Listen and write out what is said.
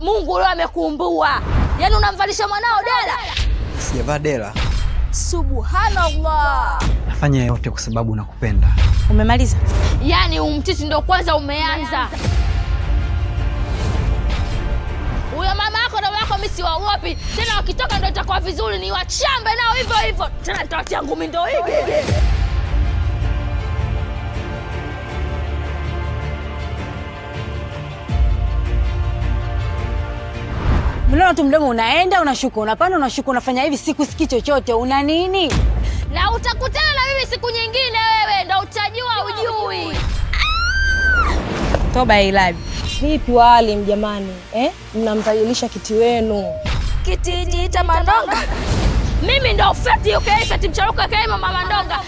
Mungu leo amekumbua. yaani unamvalisha mwanao dela. Sijavaa dela, Subhanallah, nafanya yote kwa sababu nakupenda. Umemaliza? yaani umtiti ndo kwanza umeanza. Huyo mama yako na wako mimi siwaogopi tena, wakitoka ndo itakuwa vizuri, ni wachambe nao hivyo hivyo tena, nitawatia ngumi ndo hivi Mlio tu mdomo unaenda unashuka, unapanda unashuka, unafanya hivi, sikusikii chochote. Una nini? na utakutana na mimi siku nyingine, wewe ndo utajua ujui. Toba ilabi. Vipi Waalim jamani, eh? Mnamdhalilisha kiti wenu. kiti jiita Mandonga, mimi ndo feti UK feti mcharuka kaima mama Mandonga,